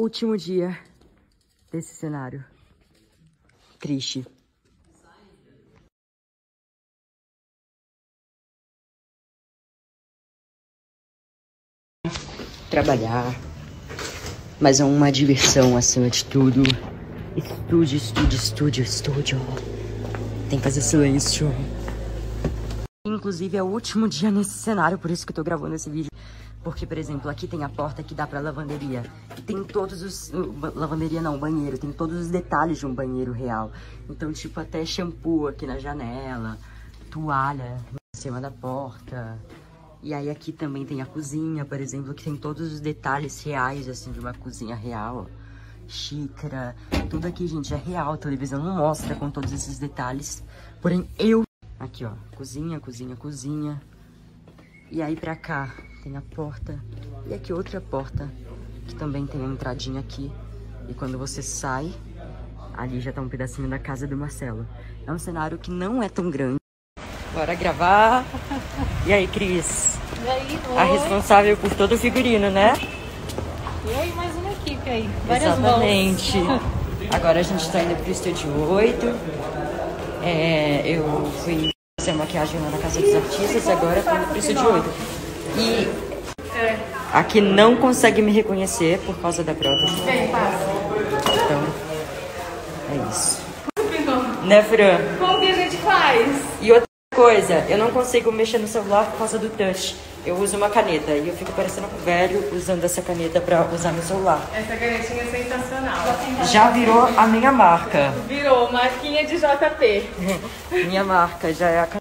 Último dia desse cenário. Triste. Trabalhar. Mas é uma diversão acima de tudo. Estúdio, estúdio, estúdio, estúdio. Tem que fazer silêncio. Inclusive é o último dia nesse cenário, por isso que eu tô gravando esse vídeo. Porque, por exemplo, aqui tem a porta que dá pra lavanderia. Tem todos os... Lavanderia não, banheiro. Tem todos os detalhes de um banheiro real. Então, tipo, até shampoo aqui na janela. Toalha em cima da porta. E aí aqui também tem a cozinha, por exemplo, que tem todos os detalhes reais, assim, de uma cozinha real. Xícara. Tudo aqui, gente, é real. A televisão não mostra com todos esses detalhes. Porém, eu... Aqui, ó. Cozinha, cozinha, cozinha. E aí pra cá tem a porta. E aqui outra porta, que também tem a entradinha aqui. E quando você sai, ali já tá um pedacinho da casa do Marcelo. É um cenário que não é tão grande. Bora gravar. E aí, Cris? E aí, A responsável por todo o figurino, né? E aí, mais uma equipe aí. Várias Exatamente. mãos. Agora a gente tá indo pro estúdio 8. É, eu fui maquiagem lá na Casa dos Artistas, agora indo pro estúdio 8. E aqui não consegue me reconhecer por causa da prova. Então, é isso. Né, Fran? Como que a gente faz? E outra coisa, eu não consigo mexer no celular por causa do touch. Eu uso uma caneta e eu fico parecendo um velho usando essa caneta pra usar meu celular. Essa canetinha é sensacional. Já virou a minha marca. Virou marquinha de JP. Minha marca já é a caneta.